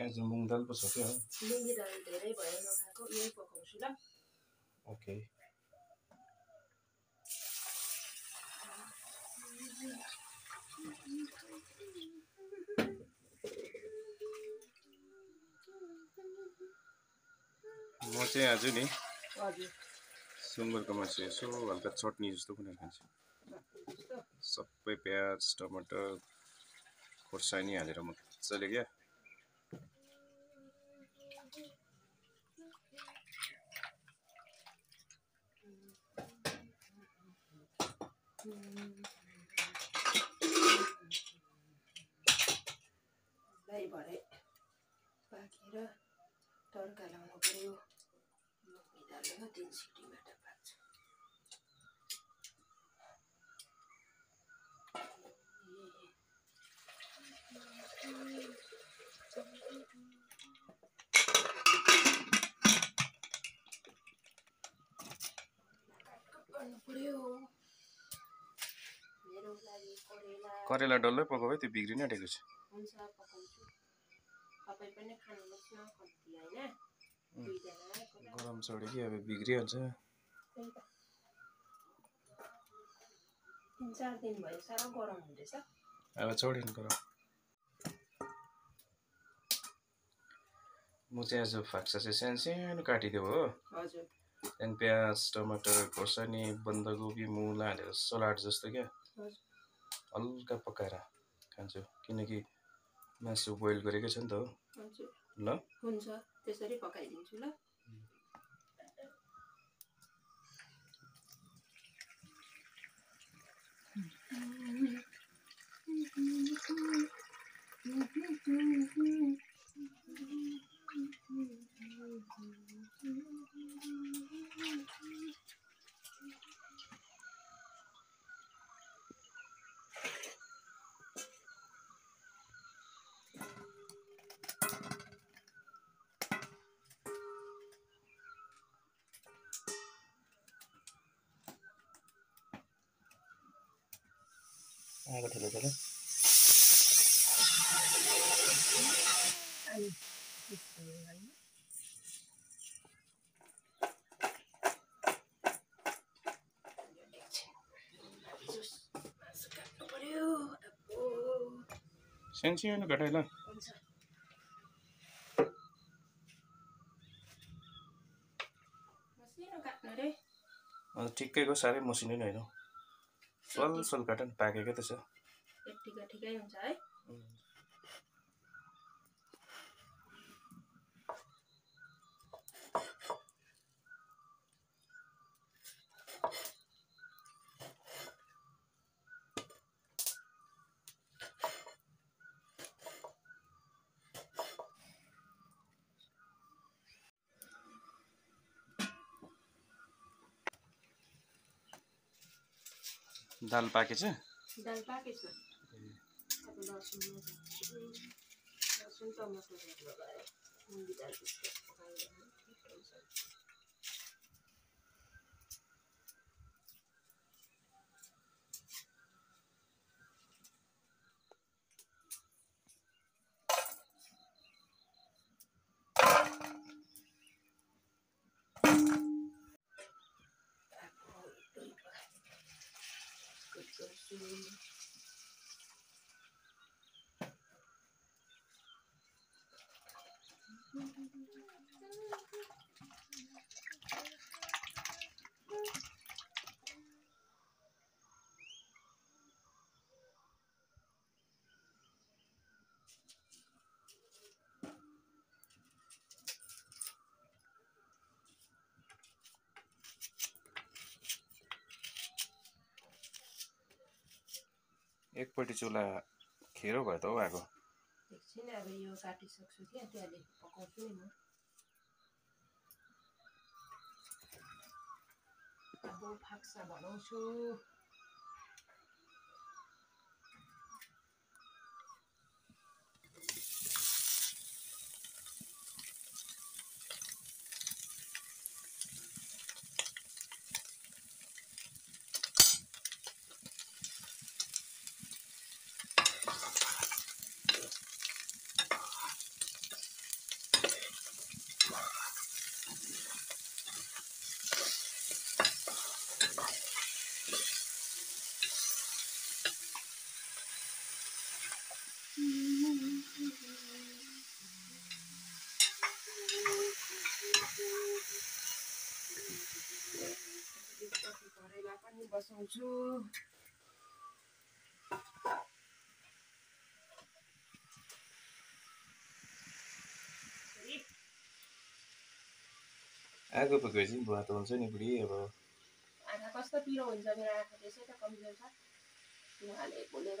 आज मुङ दाल पो दाल धेरै भयो नखाएको यही पकाउँछु ल ओके म चाहिँ आज नि सुँगुरको मासु यसो हल्का चटनी जस्तो बनाएर खान्छु। सबै प्याज टमाटर खोर्सानी हालेर मजाले क्या। लाई करेला डल्लै पकाऊ है त्यो बिग्रिन आँटेको छ हुन्छ पकाउँछु। तपाईँ पनि खानुहोस् न कम्ती होइन? गरम अरे कि? अब बिग्रिहाल्छ। तिन चार दिन भयो साह्रो गरम हुँदैछ। अब चढेन गरम। म चाहिँ आज फाक्सा चाहिँ सानो सानो काटिदियो हो। हजुर। त्यहाँदेखि प्याज टमाटर खोर्सानी बन्दाकोपी मुला हालेर सलाड जस्तो क्या। हल्का पकाएर खान्छु। किनकि मासु बोइल गरेकै छ नि त हो। ल। हुन्छ। त्यसरी पकाइदिन्छु ल आगो ठुलो ठुलो अनि मासु काट्नु पर्यो अब्बो सानो सानो घटाइ ल। हुन्छ मसिनो काट्नु रे अन्त ठिकैको साह्रै मसिनो नि होइन। सल सल काट नि पाकेकै त छ। यत्तिको ठिकै हुन्छ है। दाल पाकेछ दाल पाकेछ लसुन लसुन एकपट्टि चुला खेरो भयो त हौ आएको एकछिन अब यो काटिसक्छु क्या त्यहाँदेखि पकाउँछु नि म। अब फाक्सा बनाउँछु। बसाउँछु आगो पकेपछि भुवा त हुन्छ नि बुढी अब। आँखा कस्तो पिरो हुन्छ मेरो आँखा त्यसै त कमजोर छ। उहाँले बोलेर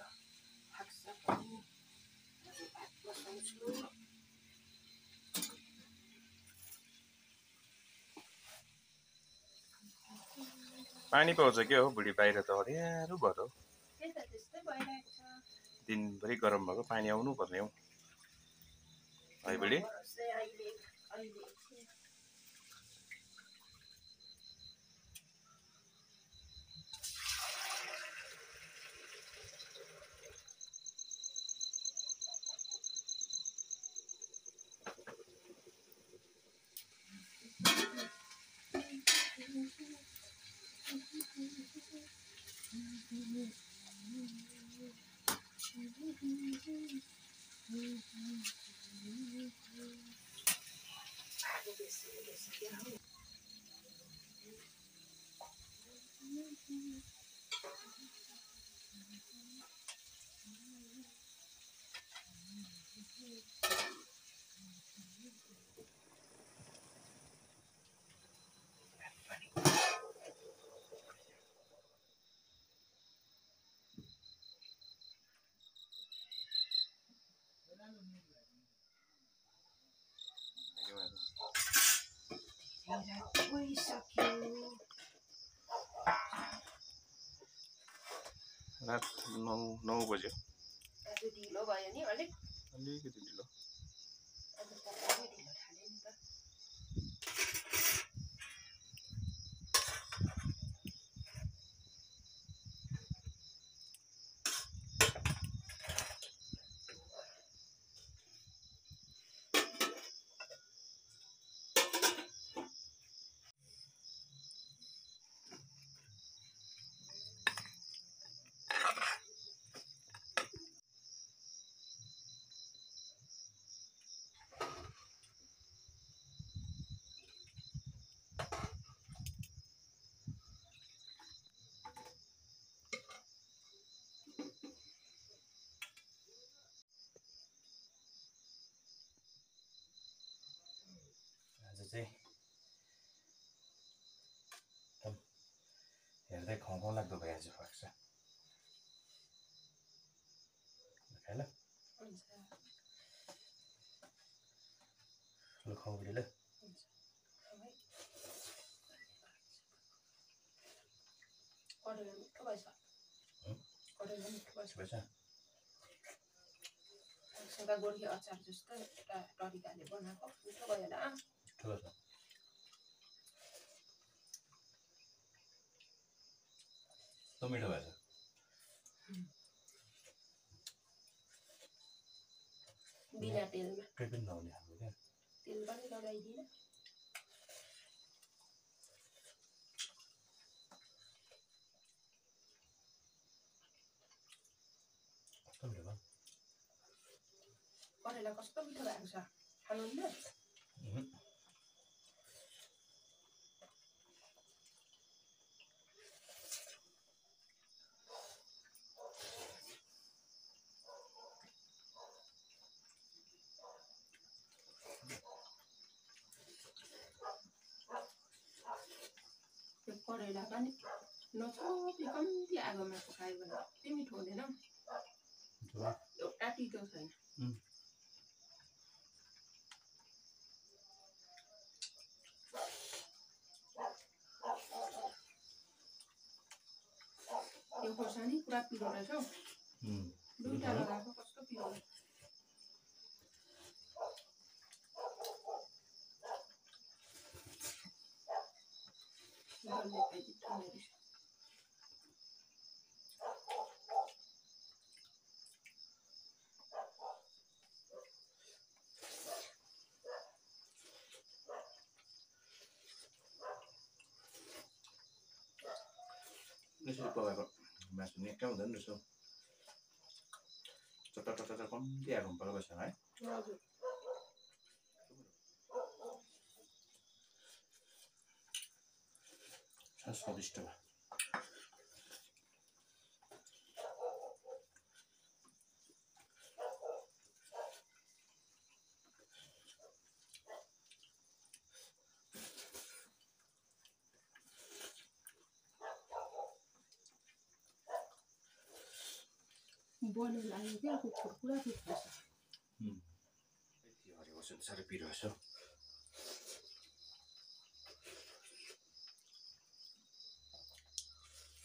पानी पाउँछ क्या हो? बुढी बाहिर त अँध्यारो भयो। दिनभरि गरम भएको पानी आउनु पर्ने हौ। है बुढी भरोसै अहिले अहिले एकछिन आगो बेसी बेसी क्या हौ रात गइसक्यो रात नौ नौ बज्यो। अलिकति चाहिँ एकदम हेर्दै खाउँ खाउँ लाग्दो भइहाल्छ फाक्सा खाइ ल ल खाउँ ल मिठो भएछ गोर्खे अचार जस्तो एउटा तरिकाले बनाएको मिठो भयो होला ठुलो छ कस्तो मिठो भएछ बिना तेलमा केही पनि नहुने खालको क्या तेल पनि लगाइदिनँ कस्तो मिठो भयो करेला कस्तो मिठो भएको छ खानुहुन्न उहुँ। त्यो करेला पनि नछोपी कम्ती आगोमा पकायो भने कति मिठो हुँदैन एउटा तितो छैन. यो खोर्सानी पुरा पिरो रहेछ हौ लगाएको कस्तो पिरो डल्ले पेजी ठुलो रहेछ पकाएको मासु निकै हुँदैन रहेछ कम्ती आगोमा पकाएको छ है साह्रो स्वादिष्ट भयो बने लाग्यो क्या कुकुर पुरा कुकुर हरेको छ साह्रै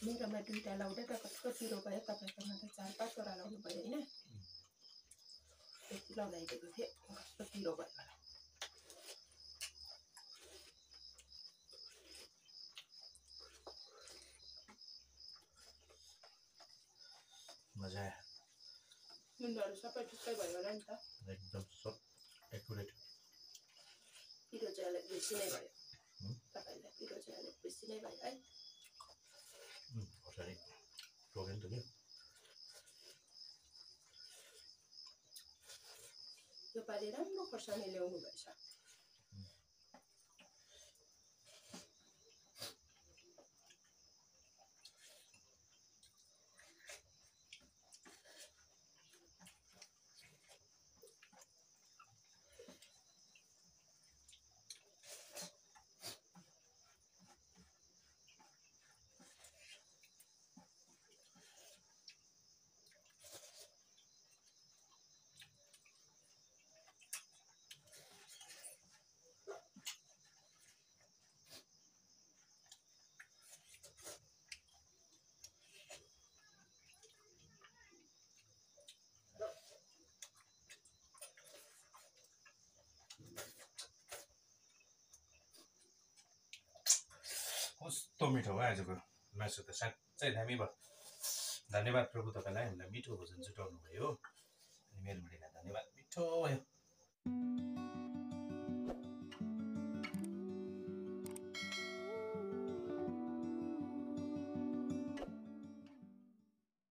मेरोमा दुइटा लाउँदा त कस्तो पिरो भयो तपाईँकोमा त चार पाँचवटा लाउनु भयो होइन त्यति लगाइदिएको थिएँ कस्तो पिरो भयो होला मजा आयो नुनहरू सबै ठिकै भयो होला नि त एकदम सब एकुरेट पिरो चाहिँ अलिक बेसी नै भयो? तपाईँलाई पिरो चाहिँ अलिक बेसी नै भयो है खोर्सानी टोक्यो नि त कि योपालि राम्रो खोर्सानी ल्याउनु भएछ कस्तो मिठो भयो आजको मासु त साँच्चै दामी भयो धन्यवाद प्रभु तपाईँलाई हामीलाई मिठो भोजन जुटाउनु भयो अनि मेरो धन्यवाद मिठो भयो।